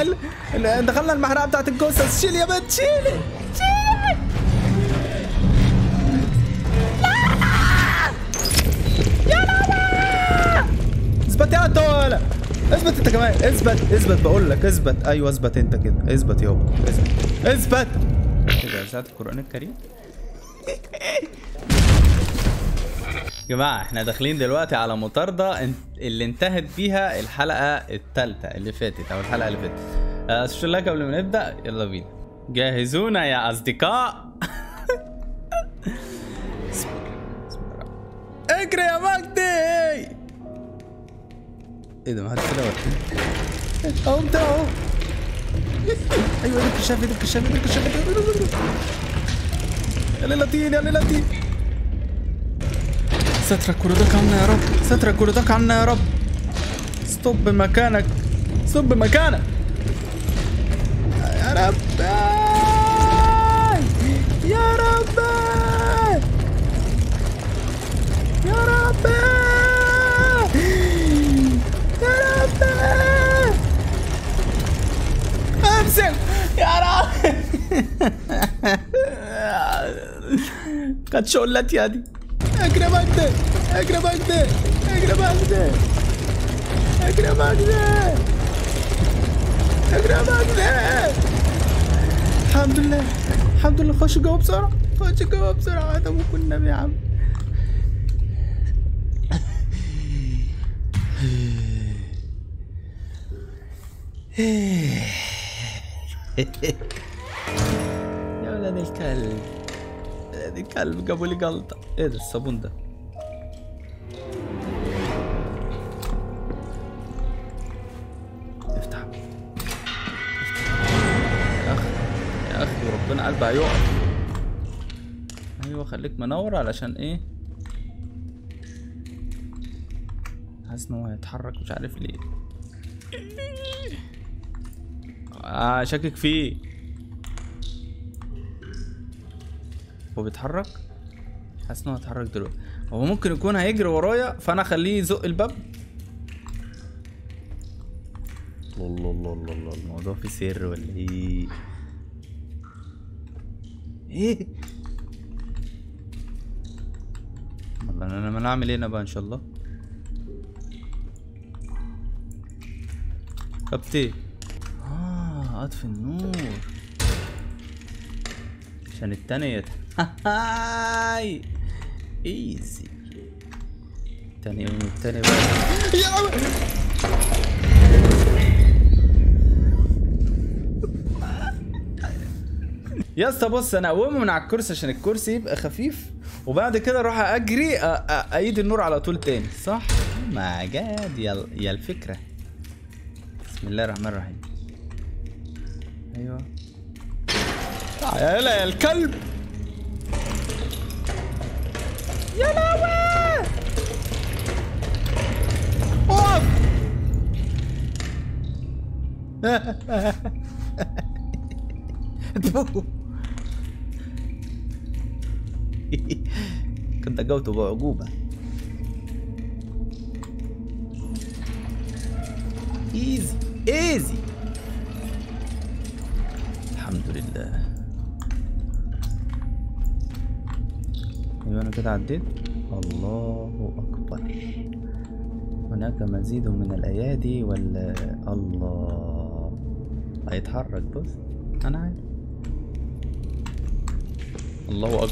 ال- دخلنا المحرقه بتاعت الجثث شيل يا بنت شيلي شيلي اثبت يا انت ولا اثبت انت كمان. اثبت اثبت. بقول لك اثبت. أيوه اثبت انت كده. اثبت يابا. اثبت اثبت. كده ساعة القرآن الكريم؟ يا جماعة إحنا داخلين دلوقتي على مطاردة انت- اللي انتهت بيها الحلقة التالتة اللي فاتت أو الحلقة اللي فاتت. آه، أشوف لك قبل ما نبدأ يلا بينا. جاهزونا يا أصدقاء. اجري يا مجدي! إيه ده ما حدش كده اهو انت اهو. أيوه إيدك الكشاف إيدك الكشاف إيدك الكشاف يا ليلتين يا ليلتين سترك ورضاك عنا يا رب. سترك ورضاك عنا يا رب. stop مكانك. stop مكانك. يا رب يا رب يا رب يا رب امسك يا رب شغلت يا مجدي اجري يا مجدي اجري يا مجدي اجري يا مجدي الحمد لله الحمد لله خش جوه بسرعة. خش جوه بسرعة. ده أبوك النبي يا عم. يا ولد الكلب. ولد الكلب جابوا لي جلطة إيه ده الصابون ده. افتح. يا أخي يا أخي ربنا قلبي هيقف أيوه خليك منور علشان إيه؟ حاسس ان هو هيتحرك مش عارف ليه. آه شاكك فيه. هو بيتحرك. حاسس إن هو هيتحرك دلوقتي. هو ممكن يكون هيجري ورايا فأنا أخليه يزق الباب. الله الله الله الله الموضوع فيه سر ولا إيه؟ إيه؟ والله أنا ما نعمل هنا بقى إن شاء الله. كابتن آه اطفي النور. عشان التانية يت... هاي. ايزي التاني يوم التاني بقى يا يا اسطى بص أنا اقومه من على الكرسي عشان الكرسي يبقى خفيف وبعد كده أروح أجري ايد النور على طول تاني. صح؟ ما جاد يا يا الفكرة. بسم الله الرحمن الرحيم. أيوه. تعالى يا الكلب. يا لهوي اقف بو. كنت جوته بعجوبة ايزي ايزي أيوه أنا كده عديت. الله أكبر. هناك مزيد من الأيادي ولا الله. هيتحرك بص أنا عارف. الله اكبر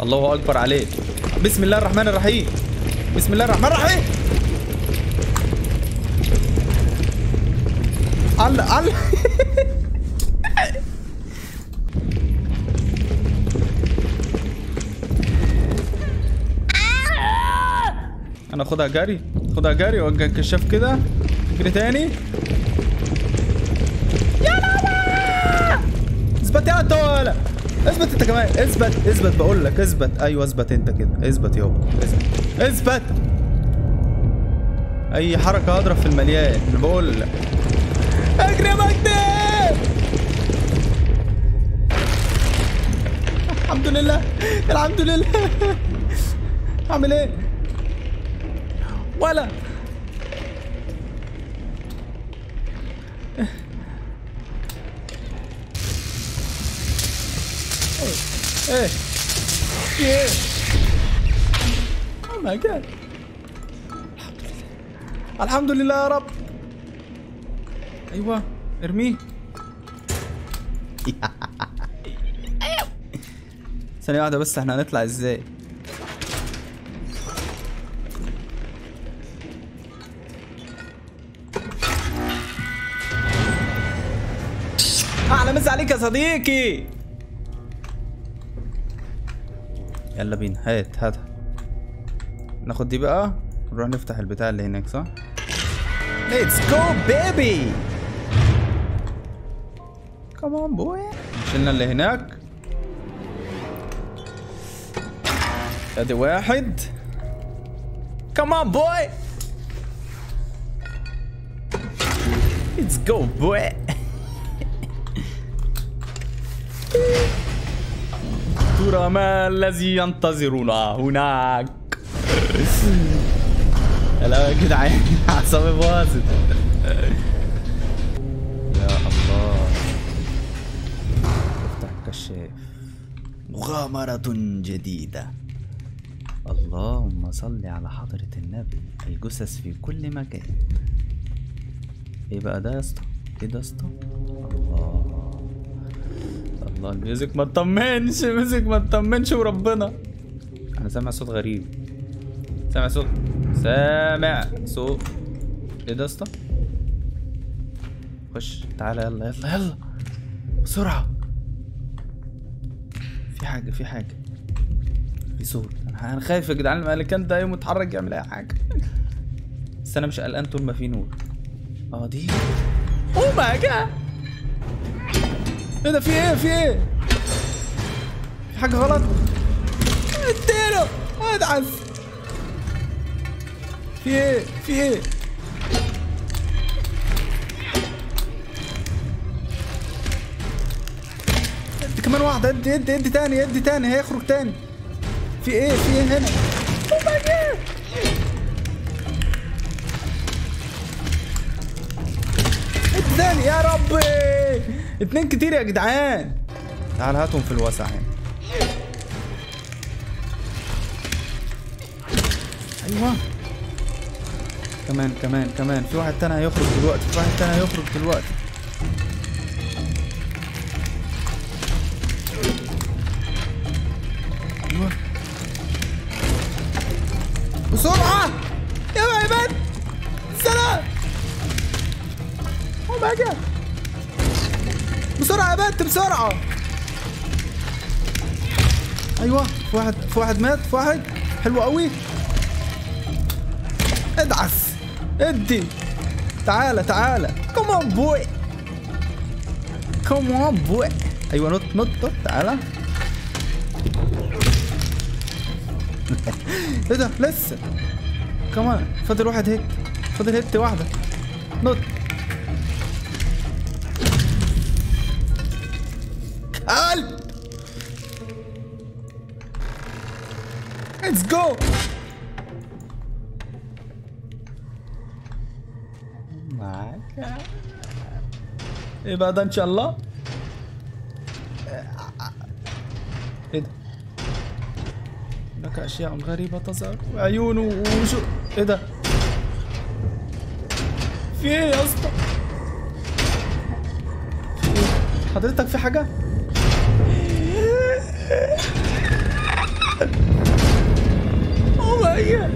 الله أكبر عليك. بسم الله الرحمن الرحيم. بسم الله الرحمن الرحيم. علق علق خدها جري خدها جري وجه الكشاف كده. اجري تاني. اثبت يا ولا اثبت انت كمان. اثبت اثبت. بقول لك اثبت. أيوه اثبت انت كده. اثبت يابا. اثبت. اثبت! اي حركة اضرب في المليان. بقول لك. اجري يا مجدي! الحمد لله. الحمد لله. اعمل إيه؟ ولا. إيه إيه. Oh اوه ماي الحمد لله يا رب. أيوه ارميه. ثانية واحدة بس إحنا هنطلع إزاي؟ مسا عليك يا صديقي. يلا بينا. هات هات. ناخد دي بقى. نروح نفتح البتاع اللي هناك صح؟ let's go baby come on boy شلنا اللي هناك. أدي واحد. come on boy let's go boy ترى ما الذي ينتظرنا هناك؟ لا يا جدعان اعصابي باظت يا الله. افتح الكشاف مغامرة جديدة. اللهم صل على حضرة النبي الجثث في كل مكان. إيه بقى ده يا اسطى؟ إيه ده يا اسطى؟ الله. الله ال music ما تطمنش ال music ما تطمنش وربنا. أنا سامع صوت غريب. سامع صوت سامع صوت. إيه ده يا اسطى؟ خش. تعالى يلا يلا يلا. بسرعة. في حاجة في حاجة. في صوت. أنا أنا خايف يا جدعان. الملكان ده يوم يتحرك يعمل أي حاجة؟ بس أنا مش قلقان طول ما في نور. آه دي. اوه ماي جاد إيه ده في إيه؟ في إيه؟ في حاجة غلط؟ اديله! ادعس! في إيه؟ في إيه؟ ادي كمان واحدة ادي ادي ادي تاني ادي تاني هيخرج تاني. في إيه؟ في إيه هنا؟ ادي تاني يا ربي! اتنين كتير يا جدعان. تعال هاتهم في الوسع هنا. أيوه. كمان كمان كمان. في واحد تاني هيخرج دلوقتي في واحد تاني هيخرج دلوقتي. واحد في واحد مات في واحد حلو قوي. ادعس ادي. تعالى تعالى. كم اون بوي كم اون بوي أيوه نط نط نط. تعالى. إيه ده؟ لسه. كمان فاضل واحد hit. فاضل hit واحدة. نط. Let's go! معاك إيه بقى ده ان شاء الله إيه ده هناك اشياء غريبة تظهر عيونه وشو إيه ده في إيه يا اسطى حضرتك في حاجة جاد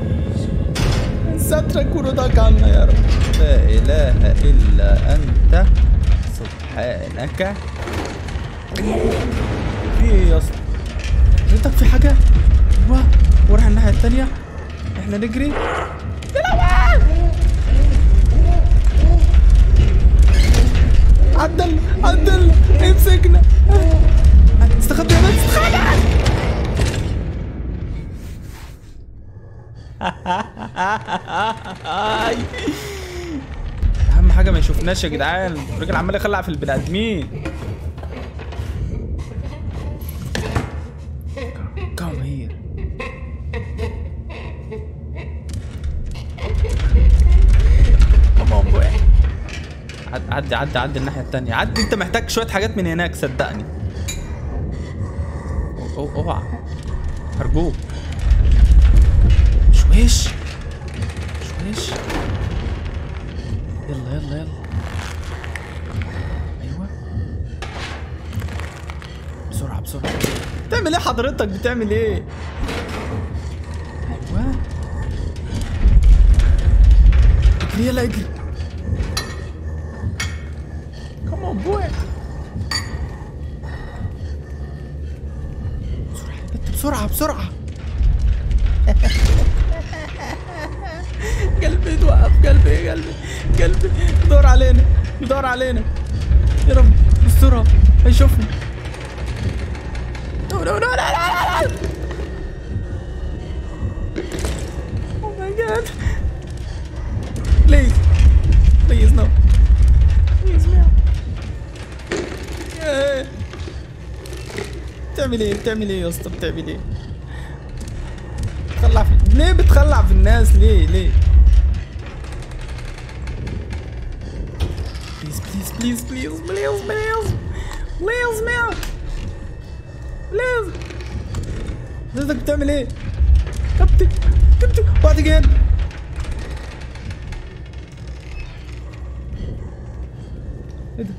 سترك ورضاك عنا يا رب. لا إله إلا أنت. سبحانك. في إيه يا أسطى. حضرتك في حاجة؟ أيوه. وراح الناحية التانية. إحنا نجري. عدل عدل. امسكنا. استخبى يا بنت استخبى اهم حاجة ما يشوفناش يا جدعان. الراجل عمال يخلع في البني آدمين. عدي عدي عدي الناحية التانية. عدي أنت محتاج شوية حاجات من هناك صدقني. أوعى. ارجوك شويش شويش يلا يلا يلا. أيوه. بسرعة بسرعة. بتعمل إيه؟ حضرتك بتعمل إيه؟ أيوه. اجري يلا اجري. come on boy بسرعة بسرعة. قلبي قلبي. بدور علينا بدور علينا. يا رب بسرعة هيشوفنا no no no لا لا لا لا Oh my god. Please. Please no. Please no. Yeah. بتعمل إيه؟ بتعمل إيه يا أسطى؟ بتعمل إيه؟ بتخلع في ليه بتخلع في الناس؟ ليه؟ ليه؟ please please please please please please please حضرتك بتعمل إيه كابتن كابتن بعد جاي إيه ده؟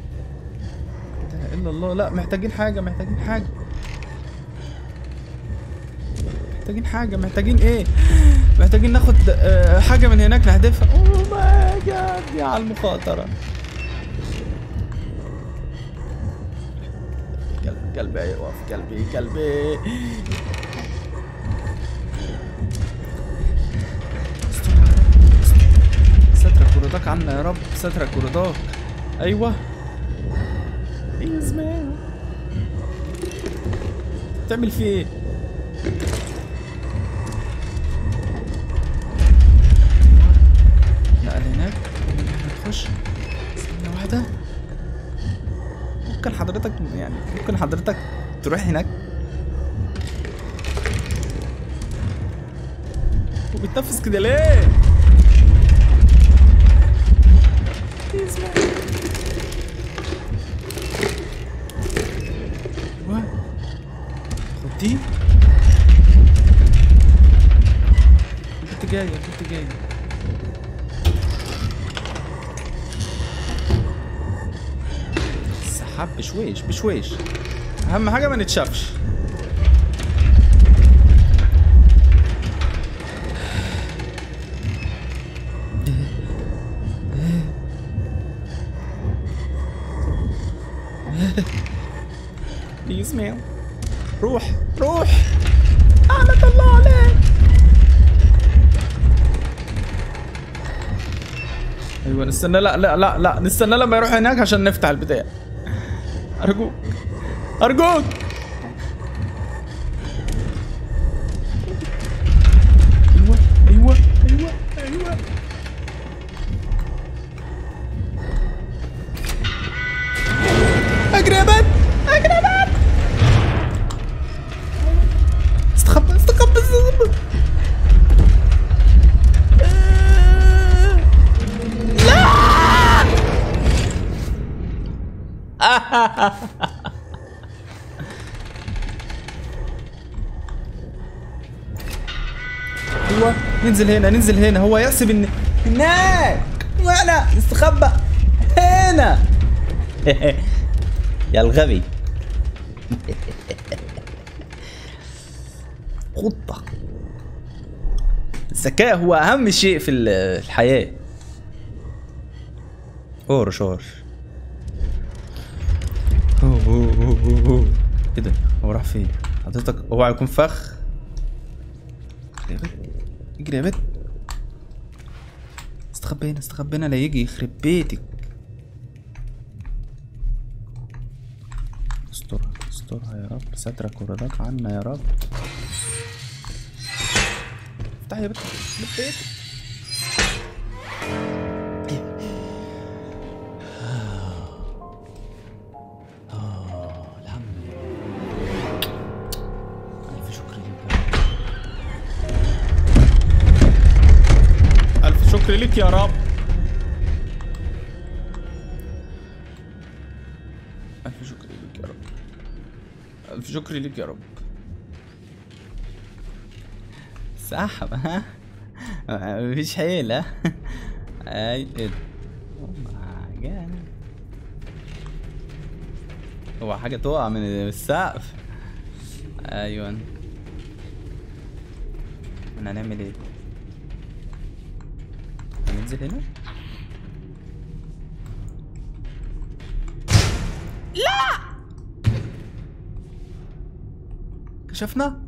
لا إله إلا الله. لا محتاجين حاجة محتاجين حاجة. محتاجين حاجة محتاجين إيه؟ محتاجين ناخد آه، حاجة من هناك نهدفها. oh my god يا على المخاطرة. قلبي قلبي يقف قلبي قلبي. سترك ورضاك عنا يا رب سترك ورضاك أيوه. اسمع تعمل فيه إيه؟ نقل هناك نخش. ممكن حضرتك يعني ممكن حضرتك تروح هناك وبيتنفس كده ليه؟ بشويش بشويش. أهم حاجة ما نتشافش. بليز مان روح روح. لعنة الله عليك. أيوه نستنى لا لا لا لا نستنى لما يروح هناك عشان نفتح البتاع. ارجوك ارجوك ننزل هنا ننزل هنا. هو يحسب إن هناك. وأنا استخبى هنا. يا الغبي. خطة. الذكاء هو أهم شيء في ال- الحياة. أوه أوه. إيه ده؟ هو راح فين؟ حضرتك اوعى يكون فخ؟ اجري يا بت. استخبى هنا استخبى هنا لا يجي يخرب بيتك. استرها استرها يا رب. سترك ورضاك عنا يا رب. افتحي يا بت بيتك لك يا رب. ألف شكر لك يا رب. ألف شكر لك يا رب. سحب ها؟ مفيش حيل ها؟ أي ده Oh. هو حاجة تقع من السقف. أيوه. إحنا هنعمل إيه؟ هننزل هنا؟ لا! كشفنا؟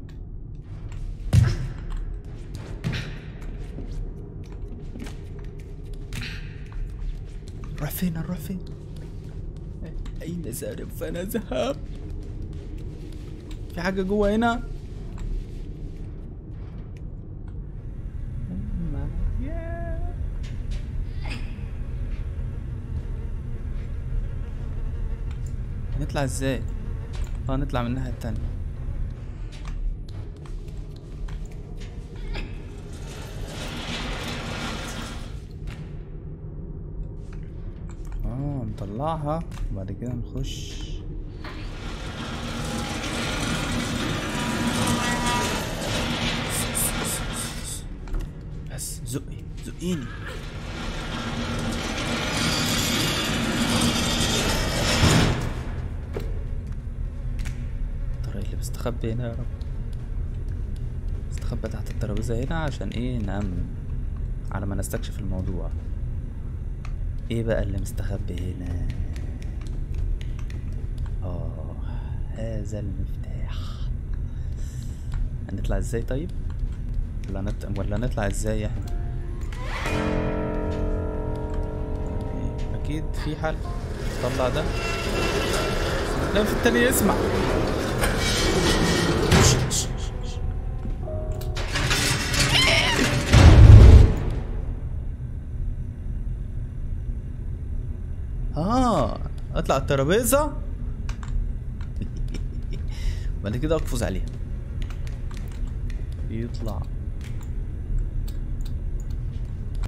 نروح فين؟ نروح فين؟ أين ذهب فنذهب في حاجة جوه هنا؟ هنطلع إزاي؟ آه نطلع من الناحية التانية. آه نطلعها وبعد كده نخش. بس زقي زقيني. بيستخبي هنا يا رب. استخبى تحت الترابيزة هنا عشان إيه؟ نأمن على ما نستكشف الموضوع. إيه بقى اللي مستخبي هنا؟ آه هذا المفتاح. هنطلع إزاي طيب؟ ولا نط... ولا نطلع إزاي إحنا؟ أكيد في حل. طلع ده. لا في التاني يسمع. آه اطلع الترابيزة. بعد كده اقفز عليها. يطلع.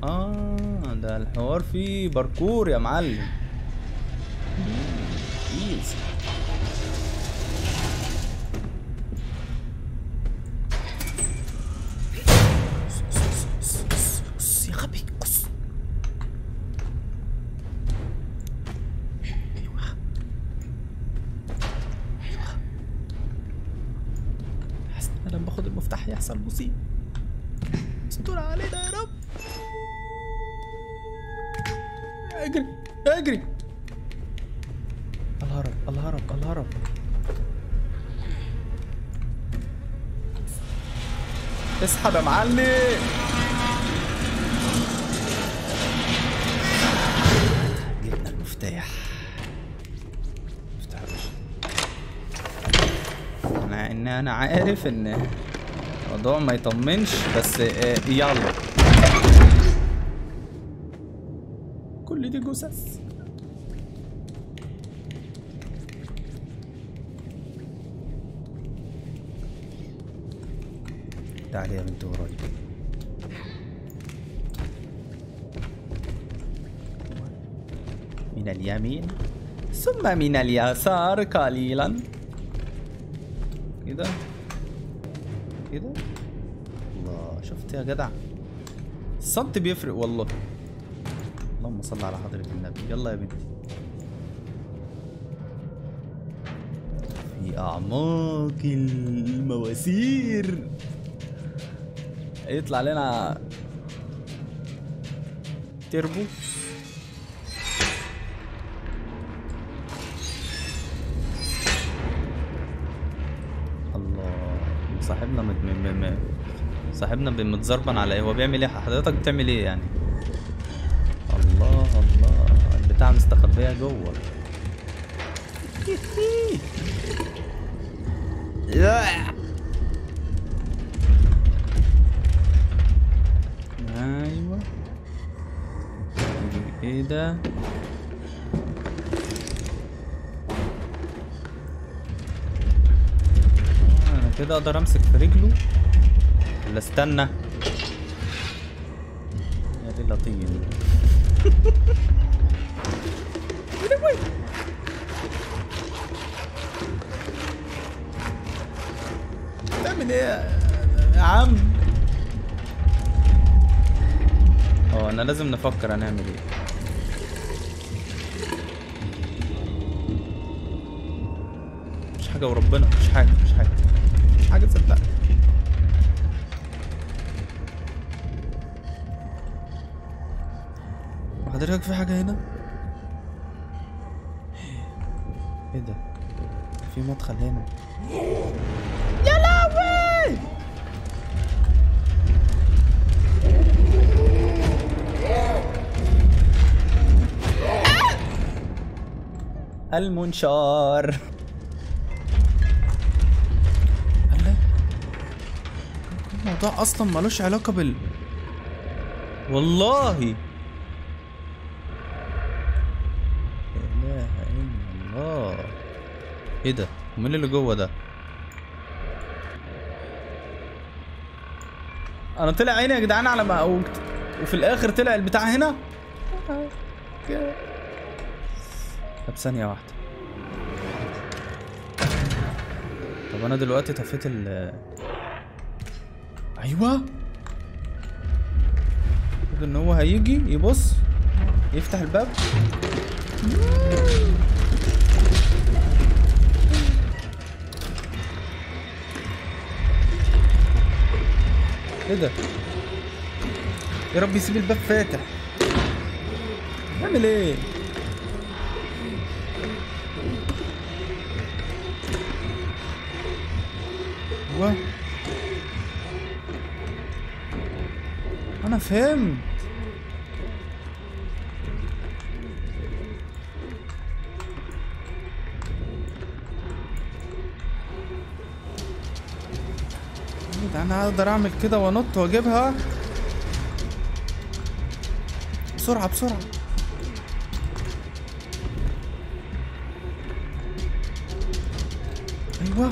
آه ده الحوار فيه باركور يا معلم. ايزي ان أنا عارف إن الموضوع ما يطمنش بس آه، يلا. كل دي جثث. تعالي يا بنت وراي. من اليمين ثم من اليسار قليلا. كده؟ كده؟ الله شفت يا جدع. الصمت بيفرق والله. اللهم صل على حضرة النبي. يلا يا بنتي. في أعماق المواسير. يطلع لنا تربو. صاحبنا مت... م... م... صاحبنا متزربن على إيه؟ هو بيعمل إيه؟ حضرتك بتعمل إيه يعني؟ الله الله. البتاع مستخبية جوه. أيوه. إيه ده؟ كده أقدر امسك في رجله. ولا استنى. يا دي لطيف تعمل إيه يا- عم؟ آه أنا لازم نفكر هنعمل إيه. مش حاجة وربنا مش حاجة مش حاجة. مش حاجة صدقني حضرتك في حاجة هنا؟ إيه ده؟ في مدخل هنا. يا لهوي! المنشار. الموضوع أصلا ملوش علاقة بال. والله. لا إله إلا الله. إيه ده؟ مين اللي جوه ده؟ أنا طلع عيني يا جدعان على ما قومت وفي الآخر طلع البتاع هنا؟ طب ثانية واحدة. طب أنا دلوقتي طفيت ال أيوه. المفروض إن هو هيجي يبص يفتح الباب. إيه ده؟ يا رب يسيب الباب فاتح. نعمل إيه؟ أيوه. أنا فهمت. إيه أنا أقدر أعمل كده وأنط وأجيبها؟ بسرعة بسرعة. أيوه.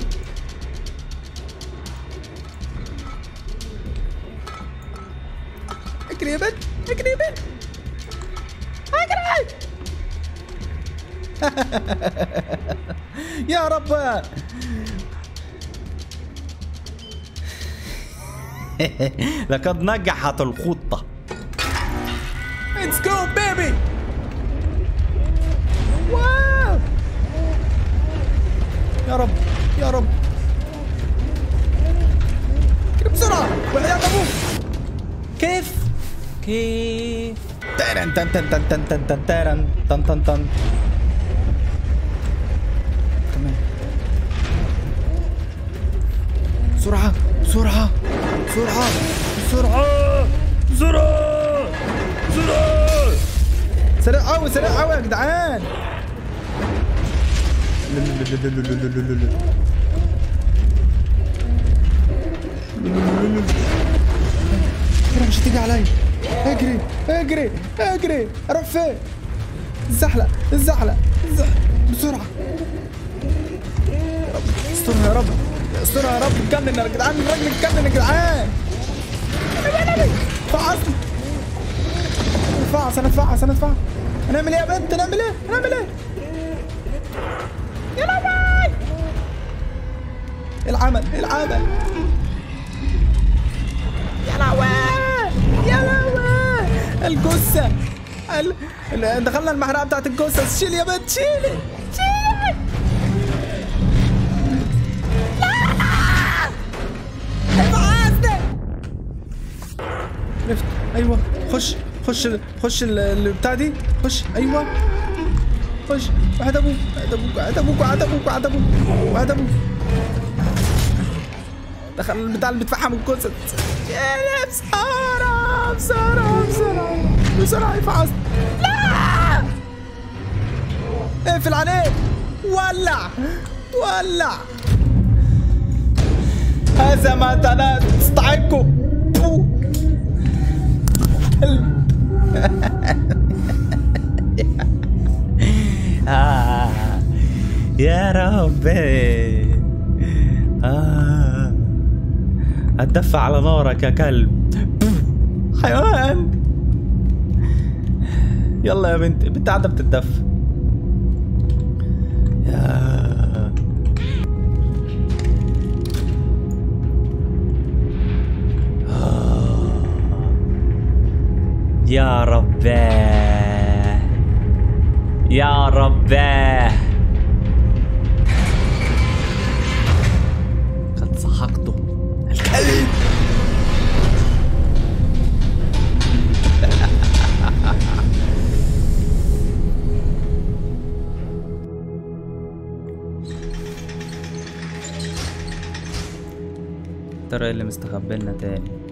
يا رب لقد نجحت الخطة Let's go baby واو يا رب يا رب بسرعة وحياة أبوك كيف كيف تن تن تن تن تن تن تن تن تن تن بسرعة بسرعة بسرعة بسرعة. سريع قوي سريع قوي يا جدعان. كده مش هتيجي عليا. اجري اجري اجري. أروح فين؟ الزحلق الزحلق الزحلق بسرعة. يا رب. استرها يا رب استرها يا جدعان الراجل اتجنن يا جدعان. فعصني اتفعص أنا اتفعص أنا اتفعص هنعمل إيه يا بنت؟ هنعمل إيه؟ هنعمل إيه؟ يا لهوي العمل العمل. يا لهوي يا لهوي الجثة. ال... دخلنا المحرقة بتاعت الجثة. شيل يا بنت شيلي لفت أيوه. خش خش خش ال- البتاع دي. خش. أيوه. خش. واحد أبوك واحد أبوك واحد أبوك واحد أبوك واحد أبوك دخل البتاع اللي بتفحم الجثث يا بسرعة بسرعة بسرعة. بسرعة يفعص لا! اقفل عليه. ولع ولع. هذا ما تستحقه فو. آه. يا ربي. آه. أتدفع على نارك يا كلب. حيوان. يلا يا بنت البنت قاعدة بتتدفى يا يا رباه يا رباه قد سحقته الكلب. ترى إيه اللي مستخبي لنا تاني؟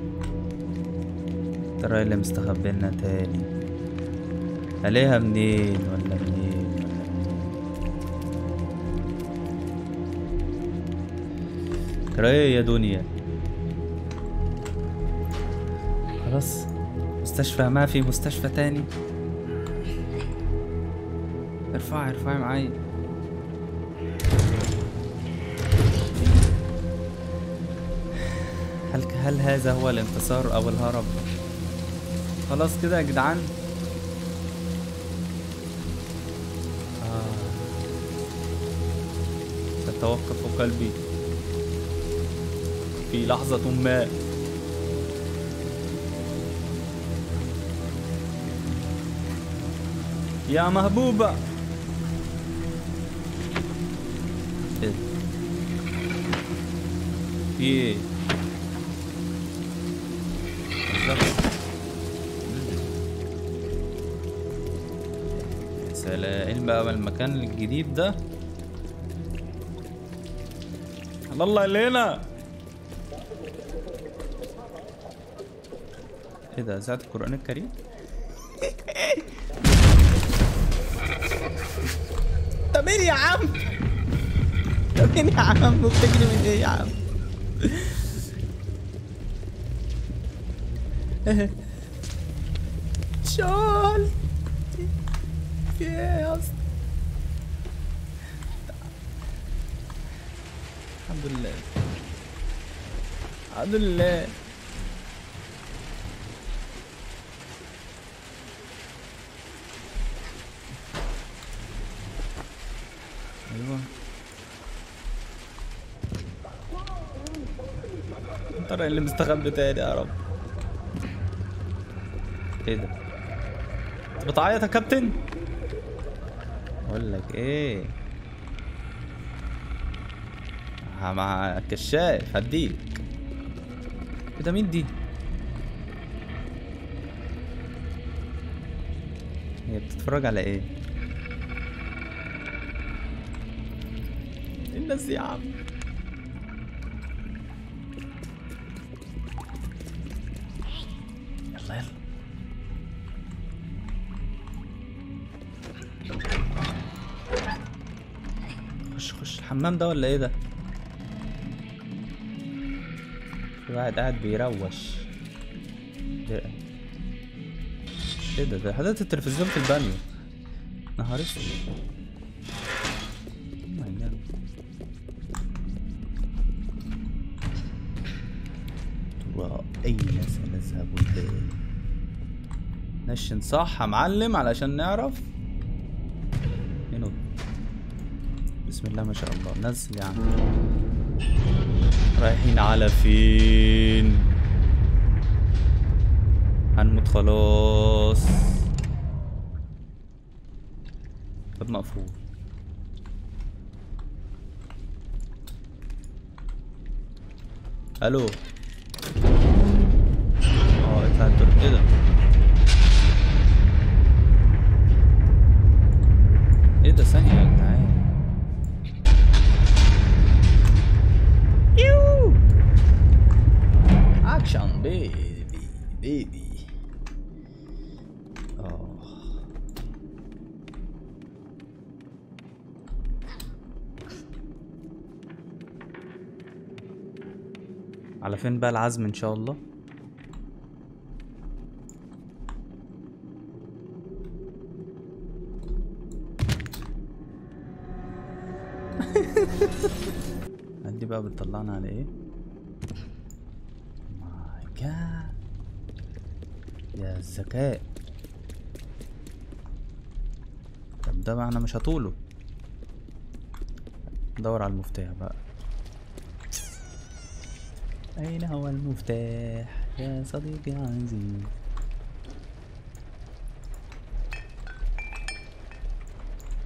ترى اللي مستخبي لنا تاني. عليها منين ولا منين ولا منين؟ ترى إيه يا دنيا؟ خلاص مستشفى ما في مستشفى تاني؟ ارفعي ارفعي معايا. هل هل هذا هو الانتصار أو الهرب؟ خلاص كده يا جدعان. آه. تتوقف قلبي. في لحظة ما. يا إيه؟ في إيه؟ سلام. بقى المكان الجديد ده؟ الله اللي هنا إيه ده؟ اذاعة القرآن الكريم؟ ده مين يا عم؟ ده مين يا عم؟ بتجري من إيه يا عم؟ شال. في الحمد لله. الحمد لله. أيوه. ترى اللي مستخبي تاني يا رب. إيه ده؟ انت بتعيط يا كابتن؟ أقول لك إيه مع الكشاف هديك. إيه ده مين دي؟ هي بتتفرج على إيه؟ إيه الناس يا عم؟ الحمام ده ولا إيه ده؟ في واحد قاعد بيروش. ده- إيه ده؟ ده حضرتك التلفزيون في البانيو. نهار أسود. Oh. وأين سنذهب الآن؟ نشن صح يا معلم علشان نعرف. الله ما شاء الله. نزل عم رايحين على فين؟ هنموت خلاص. باب مقفول. ألو. آه ادفع الدور إيه ده؟ إيه ده؟ ثانية يا جدعان. اكشن بيبي بيبي آه على فين بقى العزم إن شاء الله؟ دي بقى بتطلعنا على إيه؟ الذكاء. طب ده معنى مش هطوله. دور على المفتاح بقى. أين هو المفتاح يا صديقي عزيز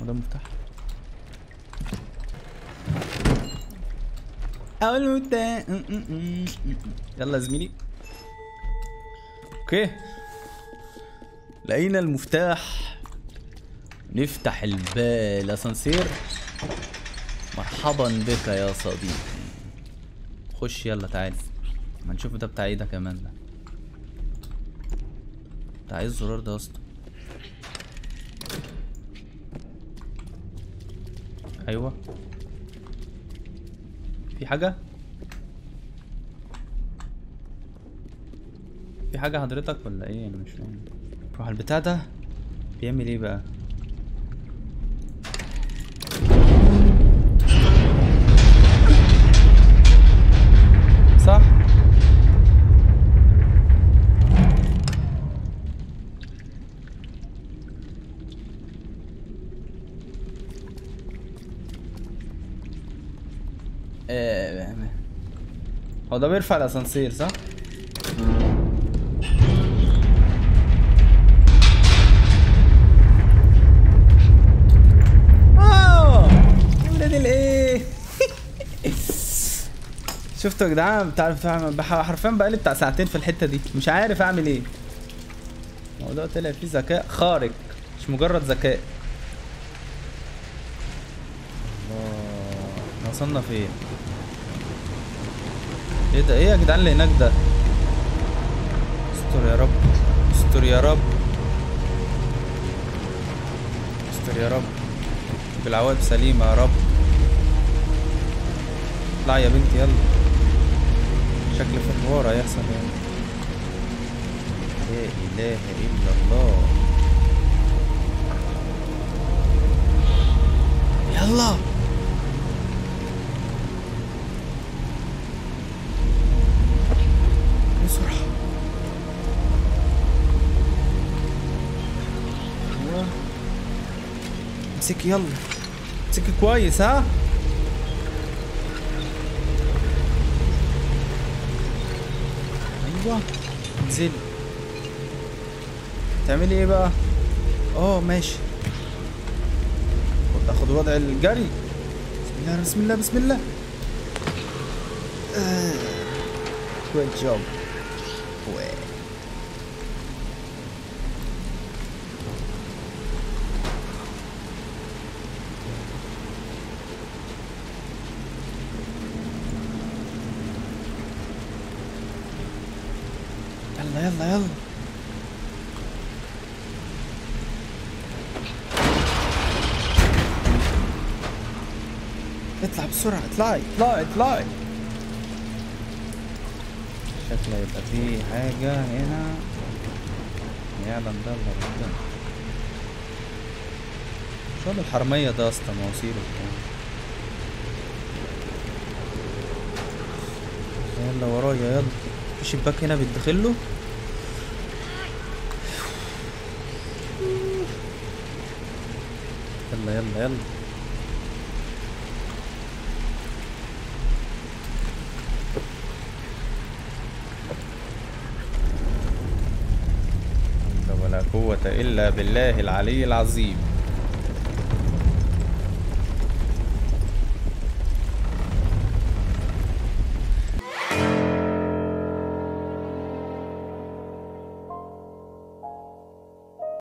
وده مفتاح؟ اول مفتاح يلا يا زميلي. أوكي. لقينا المفتاح. نفتح الباب الاسانسير مرحبا بك يا صديقي. خش يلا تعال. ما نشوف ده بتاع إيه ده كمان ده. بتاع إيه الزرار ده يا اسطى؟ أيوه. في حاجة؟ في حاجة حضرتك ولا إيه؟ أنا مش فاهم. روح البتاع ده. بيعمل إيه بقى؟ صح؟ آه، هو ده بيرفع الأسانسير صح؟ شفتوا يا جدعان؟ حرفيا بقالي بتاع ساعتين في الحتة دي. مش عارف أعمل إيه. الموضوع طلع فيه ذكاء خارق مش مجرد ذكاء. الله وصلنا فين؟ إيه ده؟ إيه يا جدعان اللي هناك ده؟ استر يا رب استر يا رب. استر يا رب. بالعواد سليمة يا رب. اطلعي يا بنتي يلا. شكل في حوار هيحصل يعني. لا إله إلا الله. يلا. بسرعة. امسكي يلا. امسكي كويس ها؟ أيوه انزلي تعملي إيه بقى؟ آه ماشي. تاخد وضع الجري. بسم الله بسم الله بسم الله. جود جوب يلا يلا يلا. اطلع بسرعة اطلعي اطلعي اطلعي شكله يبقى في حاجة هنا. ده الله ربنا شغل الحرمية ده أصلا مواسير يلا ورايا يلا. شباك هنا بيتدخل له. يلا يلا يلا. ولا قوة إلا بالله العلي العظيم.